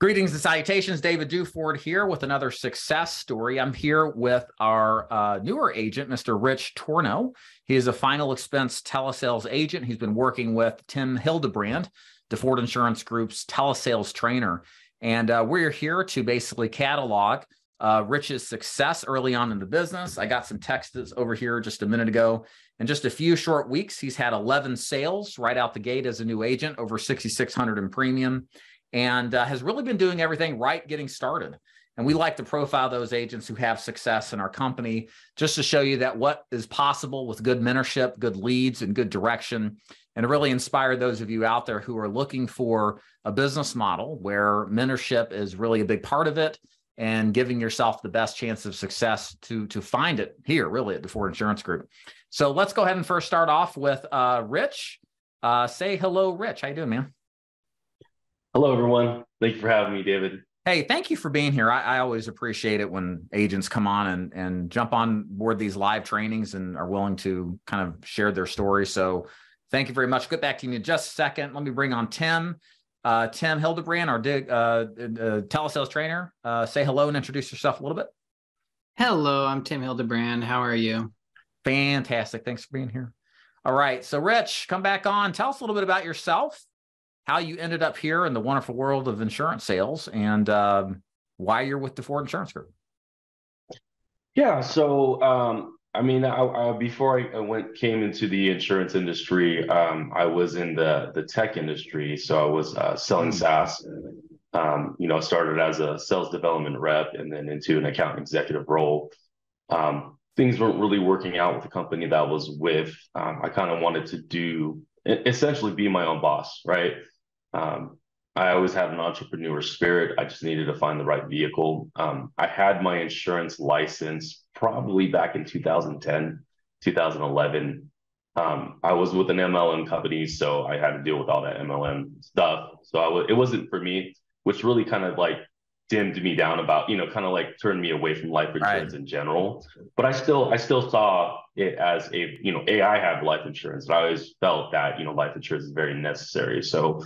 Greetings and salutations. David Duford here with another success story. I'm here with our uh, newer agent, Mr. Rich Torno. He is a final expense telesales agent. He's been working with Tim Hildebrand, Duford Insurance Group's telesales trainer. And uh, we're here to basically catalog uh, Rich's success early on in the business. I got some texts over here just a minute ago. In just a few short weeks, he's had 11 sales right out the gate as a new agent, over 6,600 in premium and uh, has really been doing everything right getting started. And we like to profile those agents who have success in our company just to show you that what is possible with good mentorship, good leads, and good direction, and really inspire those of you out there who are looking for a business model where mentorship is really a big part of it and giving yourself the best chance of success to, to find it here, really, at Duford Insurance Group. So let's go ahead and first start off with uh, Rich. Uh, say hello, Rich. How you doing, man? Hello, everyone. Thank you for having me, David. Hey, thank you for being here. I, I, always appreciate it when agents come on and, and jump on board these live trainings and are willing to kind of share their story. So thank you very much. Get back to you in just a second. Let me bring on Tim. Uh, Tim Hildebrand, our dig, uh, uh, telesales trainer. Uh, say hello and introduce yourself a little bit. Hello, I'm Tim Hildebrand. How are you? Fantastic. Thanks for being here. All right. So, Rich, come back on. Tell us a little bit about yourself how you ended up here in the wonderful world of insurance sales and um, why you're with Duford Insurance Group. Yeah. So, um, I mean, I, I, before I went came into the insurance industry, um, I was in the the tech industry. So I was uh, selling hmm. SaaS. Um, you know, started as a sales development rep and then into an account executive role. Um, things weren't really working out with the company that I was with. Um, I kind of wanted to do essentially be my own boss, right? Um, I always had an entrepreneur spirit. I just needed to find the right vehicle. Um, I had my insurance license probably back in 2010, 2011. Um, I was with an MLM company, so I had to deal with all that MLM stuff. So w- it wasn't for me, which really kind of like dimmed me down about, you know, kind of like turned me away from life insurance right. in general. But I still, I still saw it as a, you know, a I have life insurance. I always felt that, you know, life insurance is very necessary. So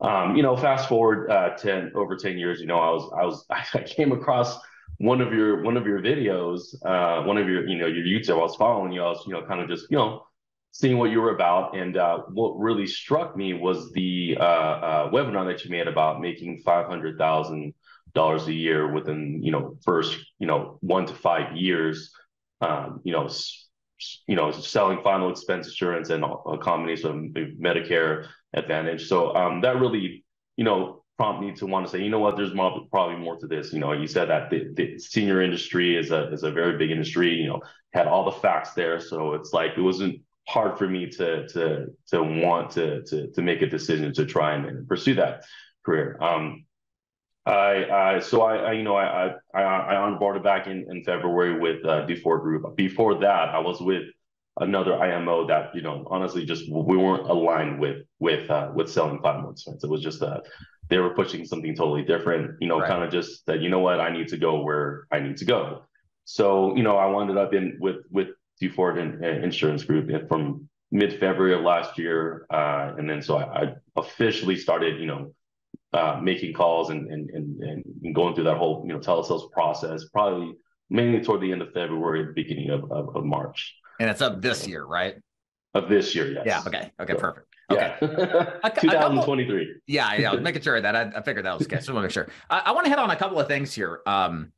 um, you know, fast forward uh, ten over ten years, you know, I was I was I came across one of your one of your videos, uh, one of your you know your YouTube. I was following you. I was you know kind of just you know seeing what you were about, and uh, what really struck me was the uh, uh, webinar that you made about making five hundred thousand dollars a year within you know first you know one to five years. Um, you know, you know, selling final expense insurance and a combination of Medicare Advantage. So um, that really, you know, prompt me to want to say, you know what, there's more, probably more to this. You know, you said that the, the, senior industry is a is a very big industry. You know, had all the facts there, so it's like it wasn't hard for me to to to want to to to make a decision to try and, pursue that career. Um, I, I so I, I, you know I I I onboarded back in in February with uh, Duford Group. Before that, I was with another IMO that you know honestly just we weren't aligned with with uh, with selling five months. It was just uh they were pushing something totally different. You know, right. kind of just that you know what I need to go where I need to go. So you know I wound up in with with Duford and, and Insurance Group from mid February of last year, uh, and then so I, I officially started you know uh, making calls and, and, and, and going through that whole, you know, telesales process, probably mainly toward the end of February, beginning of, of, of March. And it's up this year, right? Of this year, yes. Yeah. Okay. Okay. So, perfect. Okay. Yeah. 2023. yeah. Yeah. Making sure that I, I figured that was okay. So I want to make sure. I, I want to hit on a couple of things here. Um,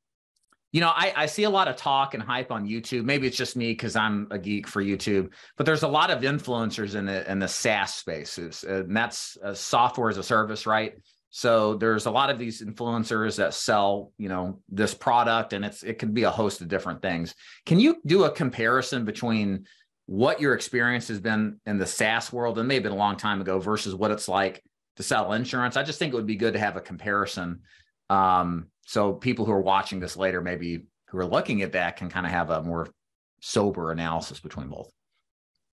you know, I, I see a lot of talk and hype on YouTube. Maybe it's just me because I'm a geek for YouTube, but there's a lot of influencers in the in the SaaS spaces, and that's uh, software as a service, right? So there's a lot of these influencers that sell, you know, this product and it's it can be a host of different things. Can you do a comparison between what your experience has been in the SaaS world and maybe been a long time ago versus what it's like to sell insurance? I just think it would be good to have a comparison. Um, so people who are watching this later, maybe who are looking at that can kind of have a more sober analysis between both.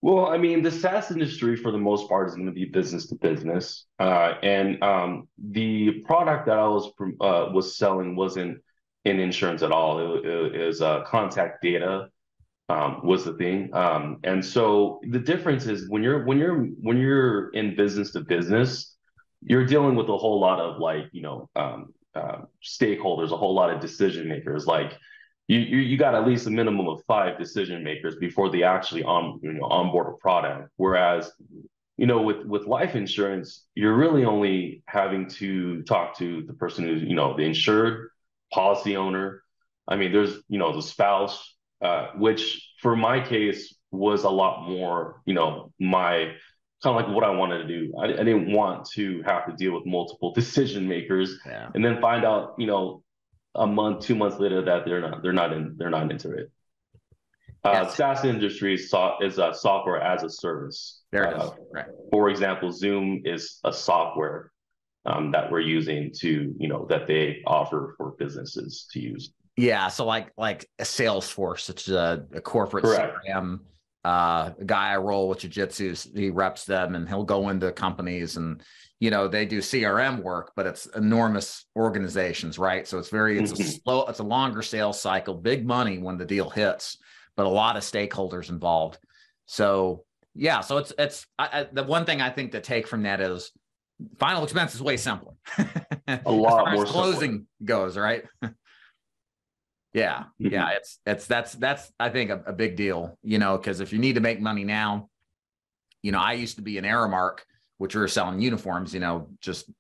Well, I mean, the SaaS industry for the most part is going to be business to business, uh, and um, the product that I was uh, was selling wasn't in insurance at all. It, it, it was uh, contact data um, was the thing, um, and so the difference is when you're when you're when you're in business to business, you're dealing with a whole lot of like you know um, stakeholders, a whole lot of decision makers. Like you, you, you got at least a minimum of five decision makers before they actually on you know onboard a product. Whereas, you know, with with life insurance, you're really only having to talk to the person who's you know the insured, policy owner. I mean, there's you know the spouse, uh, which for my case was a lot more you know my kind of like what I wanted to do. I, I, didn't want to have to deal with multiple decision makers yeah. and then find out, you know, a month, two months later that they're not they're not in they're not into it. Uh, yes. SaaS industry is, so, is a software as a service. There it uh, is. Right. For example, Zoom is a software um, that we're using to you know that they offer for businesses to use. Yeah, so like like a Salesforce, it's a, a corporate Correct. CRM uh, a guy I roll with jiu-jitsu, he reps them and he'll go into companies and, you know, they do CRM work, but it's enormous organizations, right? So it's very, it's a mm-hmm. slow, it's a longer sales cycle, big money when the deal hits, but a lot of stakeholders involved. So yeah, so it's, it's I, I, the one thing I think to take from that is final expense is way simpler. a lot more as closing simpler. goes, right? Yeah, mm-hmm. yeah, it's it's that's that's I think a, a big deal, you know, because if you need to make money now, you know, I used to be an Aramark, which we were selling uniforms, you know, just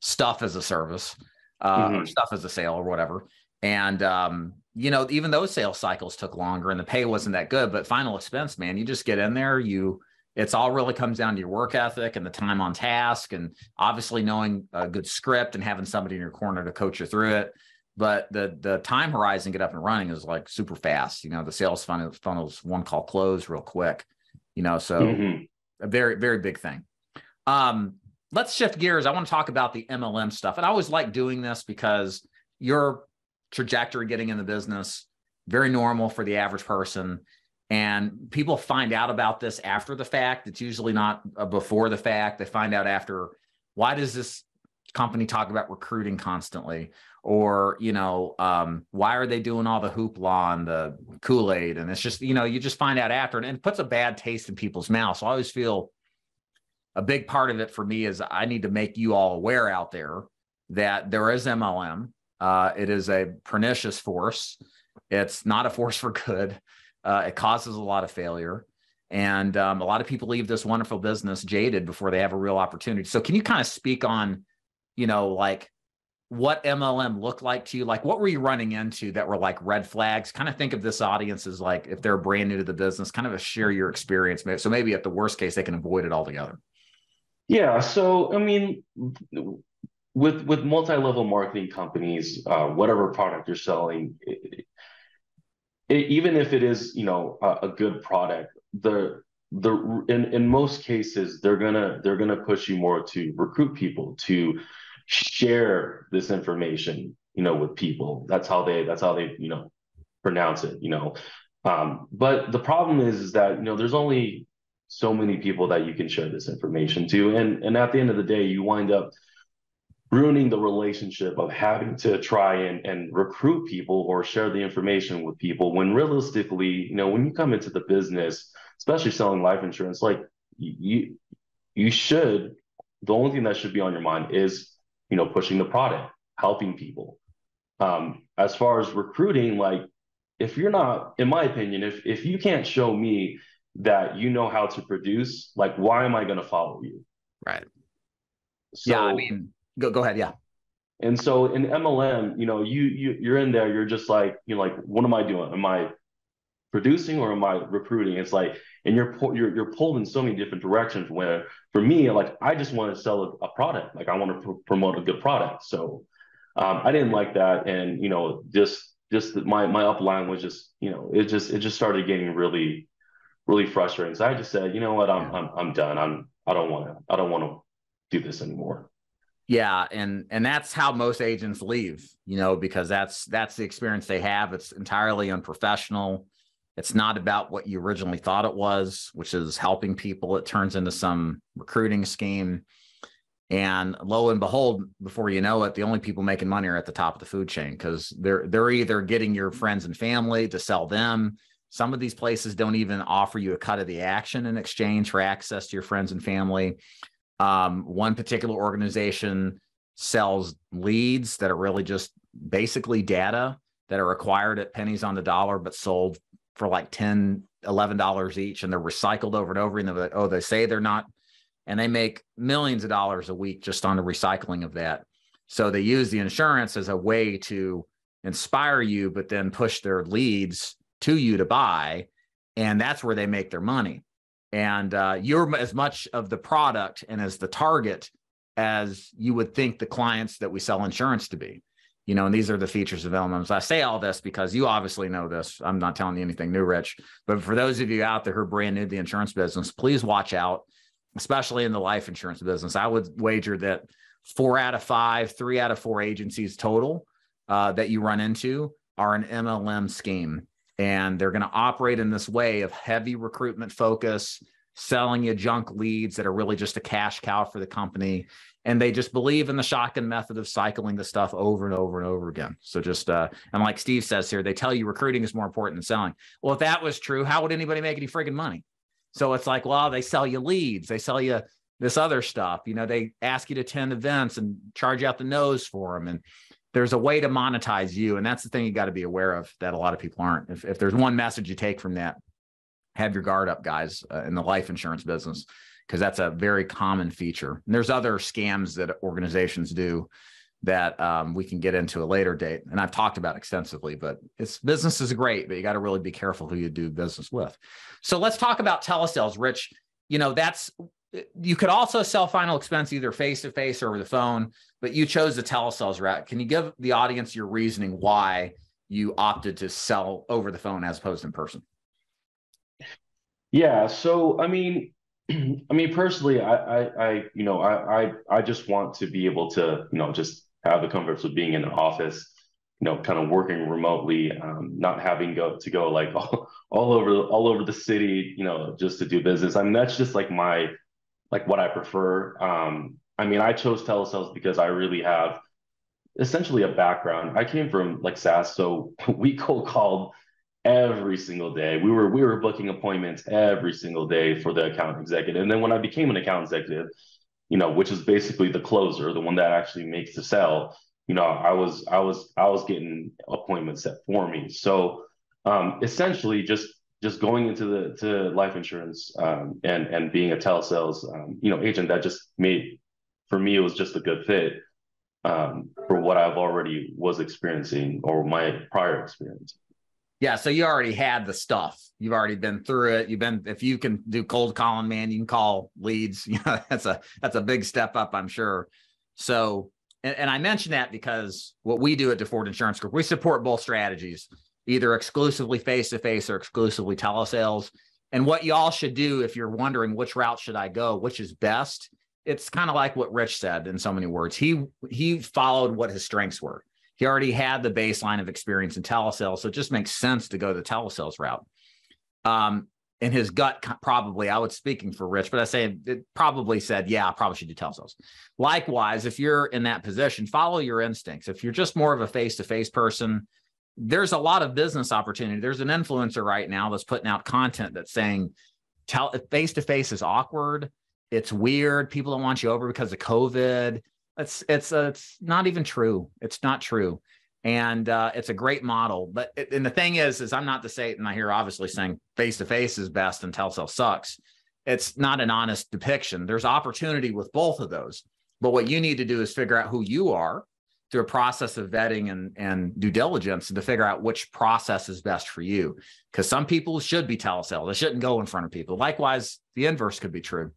stuff as a service, uh, mm-hmm. stuff as a sale or whatever, and um, you know, even those sales cycles took longer and the pay wasn't that good, but final expense, man, you just get in there, you it's all really comes down to your work ethic and the time on task and obviously knowing a good script and having somebody in your corner to coach you through it but the the time horizon get up and running is like super fast. You know, the sales funnel funnels one call close real quick. You know, so mm-hmm. a very very big thing. Um, let's shift gears. I want to talk about the MLM stuff, and I always like doing this because your trajectory getting in the business very normal for the average person. And people find out about this after the fact. It's usually not before the fact. They find out after. Why does this company talk about recruiting constantly? or you know um, why are they doing all the hoopla and the kool-aid? And it's just you know you just find out after and it puts a bad taste in people's mouths. So i always feel a big part of it for me is i need to make you all aware out there that there is mlm uh, it is a pernicious force. It's not a force for good. Uh, it causes a lot of failure. And um, a lot of people leave this wonderful business jaded before they have a real opportunity. So can you kind of speak on you know like what MLM looked like to you? Like, what were you running into that were like red flags? Kind of think of this audience as like if they're brand new to the business, kind of a share your experience. So maybe at the worst case, they can avoid it altogether. Yeah. So I mean, with with multi-level marketing companies, uh, whatever product you're selling, it, it, even if it is you know a, a good product, the the in in most cases they're gonna they're gonna push you more to recruit people to share this information, you know, with people. That's how they that's how they, you know, pronounce it, you know. Um, but the problem is, is that you know there's only so many people that you can share this information to, and and at the end of the day, you wind up ruining the relationship of having to try and, and recruit people or share the information with people when realistically, you know, when you come into the business, especially selling life insurance, like you you should the only thing that should be on your mind is you know, pushing the product, helping people. Um, as far as recruiting, like if you're not, in my opinion, if if you can't show me that you know how to produce, like why am I going to follow you? Right. So, yeah, I mean, go go ahead. Yeah. And so in MLM, you know, you you you're in there, you're just like, you know, like, what am I doing? Am I producing or am I recruiting? It's like, and you're you're you're pulled in so many different directions. Where for me, like I just want to sell a, a product, like I want to pr- promote a good product. So um, I didn't like that, and you know, just just my my upline was just you know it just it just started getting really really frustrating. So I just said, you know what, I'm I'm I'm done. I'm I don't want to I don't want to do this anymore. Yeah, and and that's how most agents leave, you know, because that's that's the experience they have. It's entirely unprofessional. It's not about what you originally thought it was, which is helping people. It turns into some recruiting scheme. And lo and behold, before you know it, the only people making money are at the top of the food chain because they're they're either getting your friends and family to sell them. Some of these places don't even offer you a cut of the action in exchange for access to your friends and family. Um, one particular organization sells leads that are really just basically data that are acquired at pennies on the dollar, but sold for like 10, 11 dollars each, and they're recycled over and over. And they're like, oh, they say they're not, and they make millions of dollars a week just on the recycling of that. So they use the insurance as a way to inspire you, but then push their leads to you to buy. And that's where they make their money. And uh, you're as much of the product and as the target as you would think the clients that we sell insurance to be. You know, and these are the features of MLMs. I say all this because you obviously know this. I'm not telling you anything new, Rich. But for those of you out there who are brand new to the insurance business, please watch out, especially in the life insurance business. I would wager that four out of five, three out of four agencies total uh, that you run into are an MLM scheme. And they're going to operate in this way of heavy recruitment focus, selling you junk leads that are really just a cash cow for the company. And they just believe in the shotgun method of cycling the stuff over and over and over again. So just, uh, and like Steve says here, they tell you recruiting is more important than selling. Well, if that was true, how would anybody make any friggin' money? So it's like, well, they sell you leads, they sell you this other stuff. You know, they ask you to attend events and charge out the nose for them. And there's a way to monetize you. And that's the thing you got to be aware of that a lot of people aren't. If, if there's one message you take from that, have your guard up, guys, uh, in the life insurance business, because that's a very common feature. And there's other scams that organizations do that um, we can get into a later date. And I've talked about extensively, but it's business is great, but you got to really be careful who you do business with. So let's talk about telesales, Rich. You know, that's you could also sell final expense either face to face or over the phone, but you chose the telesales route. Can you give the audience your reasoning why you opted to sell over the phone as opposed to in person? Yeah. So, I mean, I mean, personally, I, I, I, you know, I, I, I just want to be able to, you know, just have the comforts of being in an office, you know, kind of working remotely, um, not having go to go like all, all over, all over the city, you know, just to do business. I mean, that's just like my, like what I prefer. Um, I mean, I chose telesales because I really have essentially a background. I came from like SaaS, so we cold called every single day. We were we were booking appointments every single day for the account executive. And then when I became an account executive, you know, which is basically the closer, the one that actually makes the sale, you know, I was I was I was getting appointments set for me. So um, essentially just just going into the to life insurance um, and and being a telesales um, you know agent that just made for me it was just a good fit um, for what I've already was experiencing or my prior experience. Yeah, so you already had the stuff. You've already been through it. You've been if you can do cold calling, man, you can call leads. You know, that's a that's a big step up, I'm sure. So, and, and I mention that because what we do at Duford Insurance Group, we support both strategies either exclusively face to face or exclusively telesales. And what y'all should do if you're wondering which route should I go, which is best, it's kind of like what Rich said in so many words. He he followed what his strengths were. He already had the baseline of experience in telesales, so it just makes sense to go the telesales route. Um, in his gut, probably I was speaking for Rich, but I say it probably said, yeah, I probably should do telesales. Likewise, if you're in that position, follow your instincts. If you're just more of a face to face person, there's a lot of business opportunity. There's an influencer right now that's putting out content that's saying tell face to face is awkward. It's weird. People don't want you over because of COVID. It's it's uh, it's not even true. It's not true, and uh, it's a great model. But it, and the thing is, is I'm not the Satan. I hear obviously saying face to face is best and telesale sucks. It's not an honest depiction. There's opportunity with both of those. But what you need to do is figure out who you are through a process of vetting and, and due diligence to figure out which process is best for you. Because some people should be telesales. They shouldn't go in front of people. Likewise, the inverse could be true.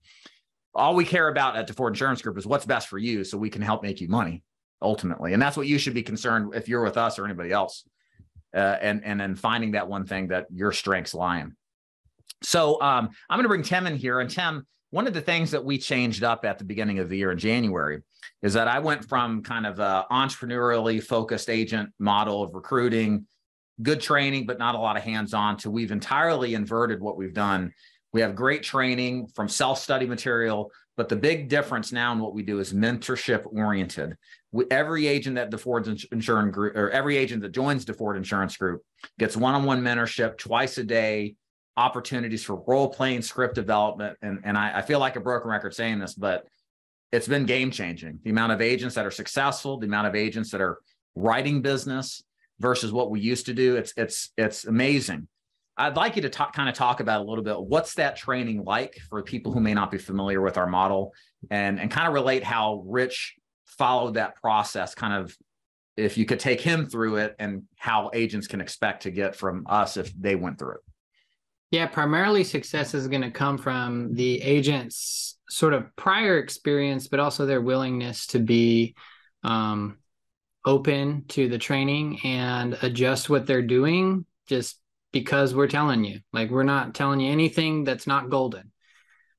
All we care about at Duford Insurance Group is what's best for you so we can help make you money ultimately. And that's what you should be concerned if you're with us or anybody else. Uh, and and then finding that one thing that your strengths lie in. So um, I'm going to bring Tim in here. And Tim, one of the things that we changed up at the beginning of the year in January is that I went from kind of a entrepreneurially focused agent model of recruiting, good training, but not a lot of hands-on to we've entirely inverted what we've done. We have great training from self-study material, but the big difference now in what we do is mentorship oriented. Every agent that Duford Insurance Group or every agent that joins Duford Insurance Group gets one-on-one mentorship twice a day opportunities for role playing script development. And, and I, I feel like a broken record saying this, but it's been game changing. The amount of agents that are successful, the amount of agents that are writing business versus what we used to do. It's it's it's amazing. I'd like you to talk, kind of talk about a little bit what's that training like for people who may not be familiar with our model, and and kind of relate how Rich followed that process. Kind of, if you could take him through it, and how agents can expect to get from us if they went through it. Yeah, primarily success is going to come from the agent's sort of prior experience, but also their willingness to be um, open to the training and adjust what they're doing just because we're telling you. Like, we're not telling you anything that's not golden.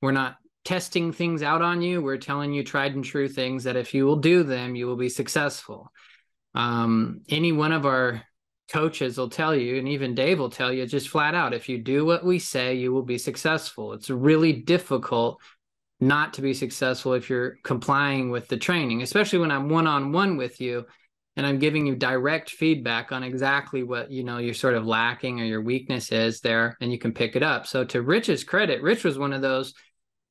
We're not testing things out on you. We're telling you tried and true things that if you will do them, you will be successful. Um, any one of our coaches will tell you, and even Dave will tell you just flat out if you do what we say, you will be successful. It's really difficult not to be successful if you're complying with the training, especially when I'm one on one with you and I'm giving you direct feedback on exactly what you know you're sort of lacking or your weakness is there, and you can pick it up. So to Rich's credit, Rich was one of those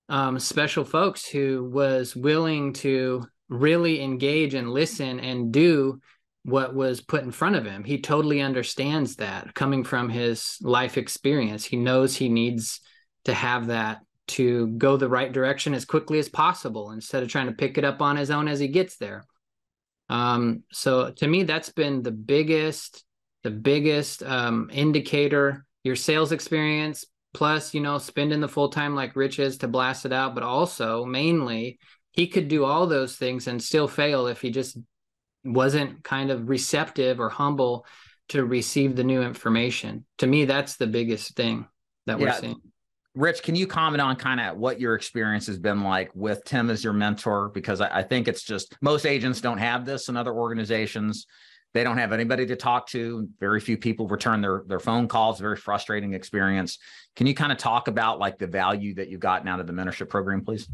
um, special folks who was willing to really engage and listen and do what was put in front of him. He totally understands that coming from his life experience. He knows he needs to have that to go the right direction as quickly as possible instead of trying to pick it up on his own as he gets there. Um, so to me, that's been the biggest, the biggest um, indicator. Your sales experience, plus you know, spending the full time like Rich is to blast it out, but also mainly he could do all those things and still fail if he just wasn't kind of receptive or humble to receive the new information. To me, that's the biggest thing that yeah. we're seeing. Rich, can you comment on kind of what your experience has been like with Tim as your mentor? Because I, I, think it's just most agents don't have this in other organizations. They don't have anybody to talk to. Very few people return their their phone calls. Very frustrating experience. Can you kind of talk about like the value that you've gotten out of the mentorship program, please?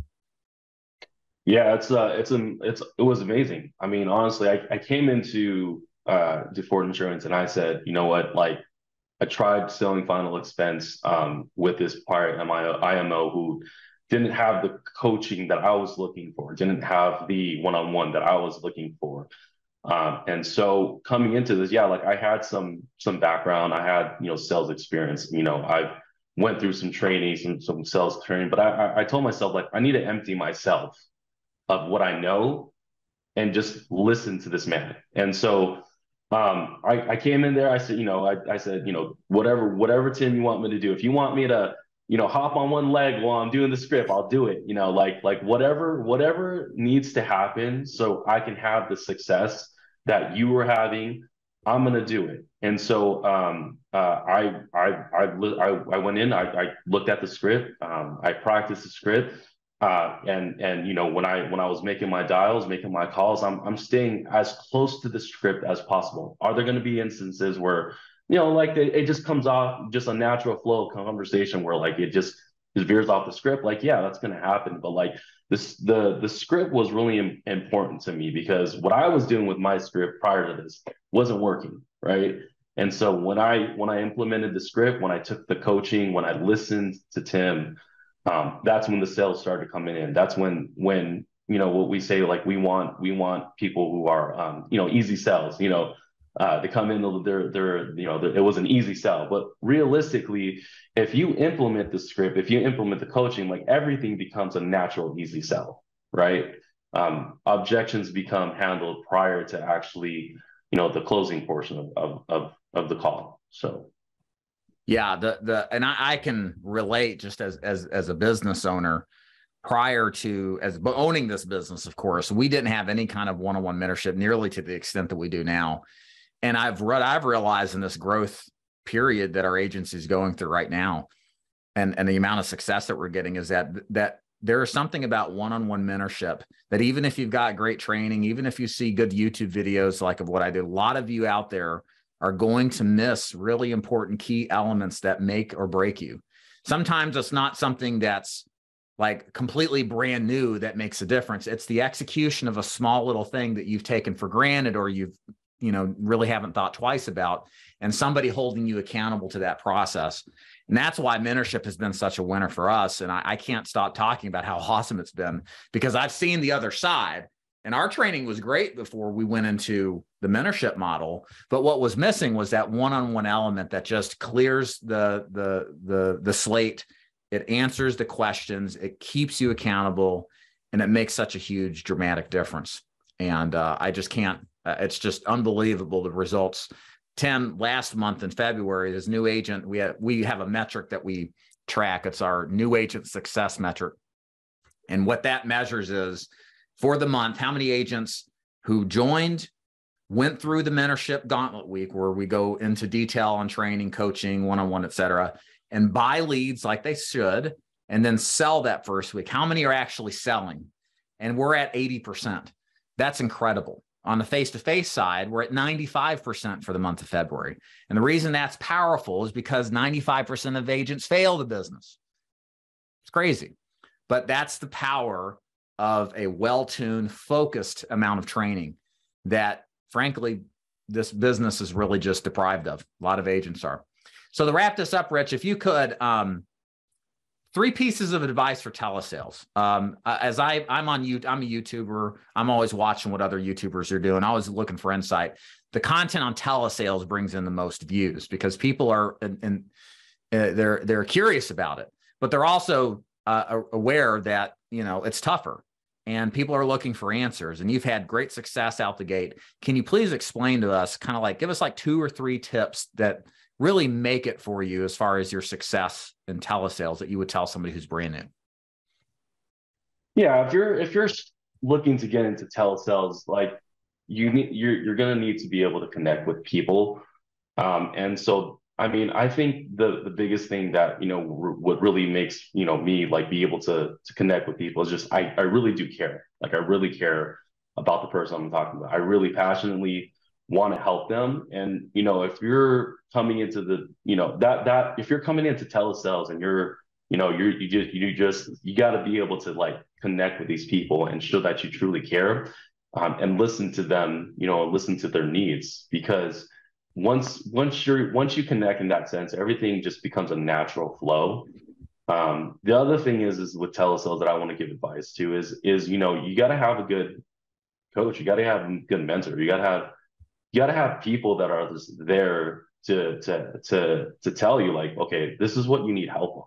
Yeah, it's uh, it's an it's it was amazing. I mean, honestly, I, I came into uh Duford Insurance and I said, you know what, like I tried selling final expense um with this prior IMO who didn't have the coaching that I was looking for, didn't have the one-on-one that I was looking for. Um, and so coming into this, yeah, like I had some some background, I had you know sales experience. You know, I went through some training, some some sales training, but I, I told myself like I need to empty myself of what I know and just listen to this man. And so um, I, I came in there. I said, you know, I, I said, you know, whatever, whatever Tim you want me to do. If you want me to, you know, hop on one leg while I'm doing the script, I'll do it. You know, like like whatever whatever needs to happen so I can have the success that you were having. I'm gonna do it. And so um, uh, I, I I I I went in. I, I looked at the script. Um, I practiced the script. Uh, and and you know when I when I was making my dials, making my calls, I'm I'm staying as close to the script as possible. Are there going to be instances where you know like it, it just comes off just a natural flow of conversation where like it just it veers off the script? Like yeah, that's going to happen. But like this the the script was really Im- important to me because what I was doing with my script prior to this wasn't working, right? And so when I when I implemented the script, when I took the coaching, when I listened to Tim um, that's when the sales started coming in. That's when when you know what we say like we want we want people who are um, you know easy sells. You know uh, to come in they're they're you know they're, it was an easy sell. But realistically, if you implement the script, if you implement the coaching, like everything becomes a natural easy sell, right? Um, objections become handled prior to actually you know the closing portion of of of, of the call. So yeah, the the and I, I can relate just as as as a business owner prior to as owning this business of course we didn't have any kind of one-on-one mentorship nearly to the extent that we do now. And i've read i've realized in this growth period that our agency is going through right now and and the amount of success that we're getting is that that there is something about one-on-one mentorship that even if you've got great training even if you see good youtube videos like of what i do a lot of you out there are going to miss really important key elements that make or break you. Sometimes it's not something that's like completely brand new that makes a difference. It's the execution of a small little thing that you've taken for granted or you've, you know, really haven't thought twice about, and somebody holding you accountable to that process. And that's why mentorship has been such a winner for us. And I, I can't stop talking about how awesome it's been because I've seen the other side And our training was great before we went into the mentorship model. But what was missing was that one-on-one element that just clears the the the the slate. It answers the questions. It keeps you accountable, and it makes such a huge dramatic difference. And uh, I just can't. Uh, it's just unbelievable the results. Tim, last month in February, this new agent, we have, we have a metric that we track. It's our new agent success metric. And what that measures is for the month, how many agents who joined, went through the mentorship gauntlet week where we go into detail on training, coaching, one-on-one, et cetera, and buy leads like they should, and then sell that first week. How many are actually selling? And we're at 80%. That's incredible. On the face to face side, we're at 95% for the month of February. And the reason that's powerful is because 95% of agents fail the business. It's crazy. But that's the power of a well tuned, focused amount of training that, frankly, this business is really just deprived of. A lot of agents are. So, to wrap this up, Rich, if you could, um, three pieces of advice for telesales. Um, as I, I'm on you, I'm a YouTuber. I'm always watching what other YouTubers are doing. I was looking for insight. The content on telesales brings in the most views because people are and uh, they're they're curious about it, but they're also uh, aware that you know it's tougher and people are looking for answers and you've had great success out the gate. Can you please explain to us kind of like give us like two or three tips that really make it for you as far as your success in telesales that you would tell somebody who's brand new? Yeah if you're if you're looking to get into telesales like you need you're you're going to need to be able to connect with people. Um, and so I mean, I think the the biggest thing that you know r- what really makes you know me like be able to to connect with people is just I I really do care. Like I really care about the person I'm talking about. I really passionately want to help them. And you know, if you're coming into the you know that that if you're coming into telesales and you're you know you're you just you just you got to be able to like connect with these people and show that you truly care um, and listen to them you know listen to their needs because once once you're once you connect in that sense, everything just becomes a natural flow. Um, the other thing is is with telesales that I want to give advice to is is you know you got to have a good coach, you got to have a good mentor, you got to have you got to have people that are just there to to to to tell you like okay this is what you need help on.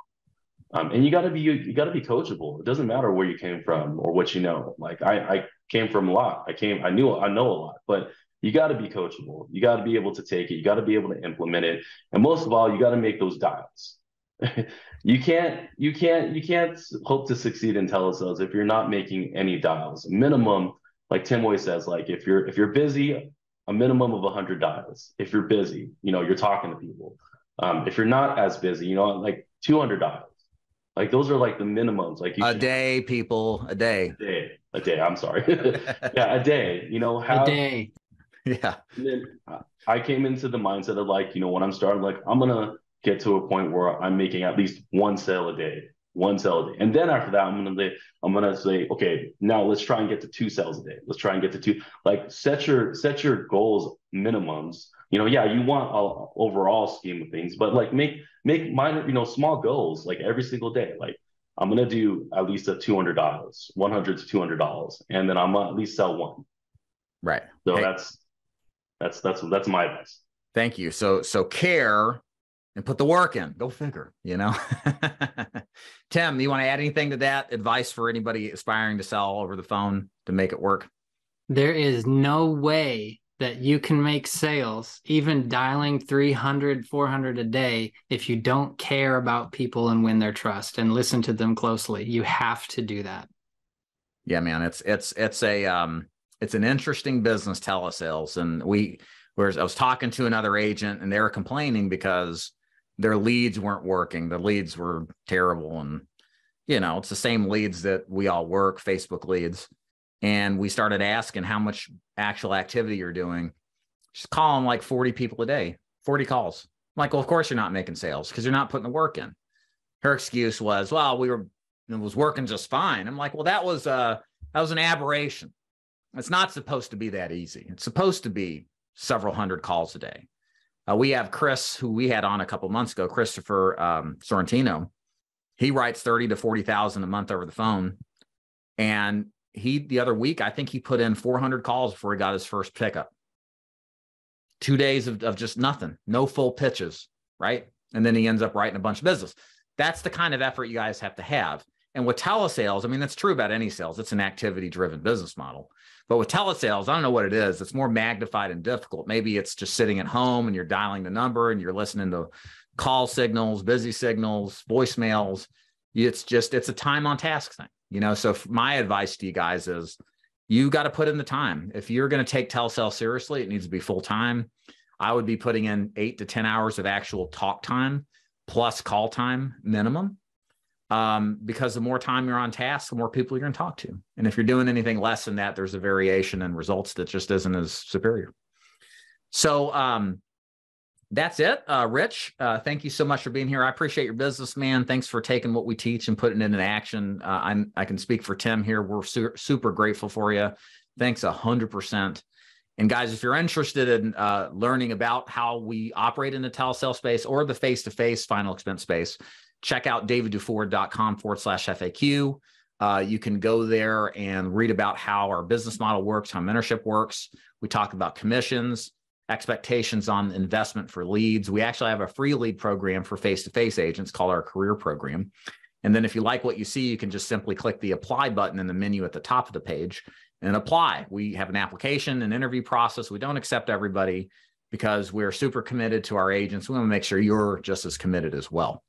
Um, and you got to be you got to be coachable. It doesn't matter where you came from or what you know. Like I, I came from a lot. I came, I knew, I know a lot, but you got to be coachable. You got to be able to take it. You got to be able to implement it. And most of all, you got to make those dials. you can't you can't you can't hope to succeed in telesales if you're not making any dials. Minimum, like Tim always says, like if you're if you're busy, a minimum of 100 dials. If you're busy, you know, you're talking to people. Um, if you're not as busy, you know, like 200 dials. Like those are like the minimums. Like a day, people, a day. A day, a day. I'm sorry. yeah, a day. You know, have, a day. Yeah. And then I came into the mindset of like, you know, when I'm starting, like, I'm gonna get to a point where I'm making at least one sale a day, one sale a day, and then after that, I'm gonna say, I'm gonna say, okay, now let's try and get to two sales a day. Let's try and get to two. Like, set your set your goals minimums. You know, yeah, you want a overall scheme of things, but like make make minor, you know, small goals like every single day. Like I'm gonna do at least a two hundred dollars, one hundred to two hundred dollars, and then I'm gonna at least sell one. Right. So hey, that's that's that's that's my advice. Thank you. So so care and put the work in. Go figure, you know. Tim, you want to add anything to that advice for anybody aspiring to sell over the phone to make it work? There is no way that you can make sales even dialing 300 400 a day if you don't care about people and win their trust and listen to them closely you have to do that yeah man it's it's it's a um it's an interesting business telesales. And we whereas i was talking to another agent and they were complaining because their leads weren't working. The leads were terrible. And you know it's the same leads that we all work facebook leads. And we started asking how much actual activity you're doing. Just calling like 40 people a day 40 calls. I'm like well of course you're not making sales because you're not putting the work in. Her excuse was well we were it was working just fine. I'm like well that was uh that was an aberration it's not supposed to be that easy. It's supposed to be several hundred calls a day. Uh, we have Chris, who we had on a couple months ago, Christopher um, Sorrentino. He writes thirty to forty thousand a month over the phone, and he the other week, I think he put in 400 calls before he got his first pickup. Two days of, of just nothing, no full pitches, right? And then he ends up writing a bunch of business. That's the kind of effort you guys have to have. And with telesales, I mean, that's true about any sales. It's an activity driven business model. But with telesales, I don't know what it is. It's more magnified and difficult. Maybe it's just sitting at home and you're dialing the number and you're listening to call signals, busy signals, voicemails. It's just, it's a time on task thing, you know? So my advice to you guys is you got to put in the time. If you're going to take telesales seriously, it needs to be full time. I would be putting in eight to 10 hours of actual talk time plus call time minimum um, because the more time you're on task, the more people you're going to talk to. And if you're doing anything less than that, there's a variation in results that just isn't as superior. So um, that's it. Uh, Rich, uh, thank you so much for being here. I appreciate your business, man. Thanks for taking what we teach and putting it into action. Uh, I'm, I can speak for Tim here. We're su- super grateful for you. Thanks a hundred percent. And guys, if you're interested in uh, learning about how we operate in the telesale space or the face-to-face final expense space, check out davidduford.com forward slash FAQ. Uh, you can go there and read about how our business model works, how mentorship works. We talk about commissions, expectations on investment for leads. We actually have a free lead program for face to face agents called our career program. And then if you like what you see, you can just simply click the apply button in the menu at the top of the page and apply. We have an application, an interview process. We don't accept everybody because we're super committed to our agents. We want to make sure you're just as committed as well.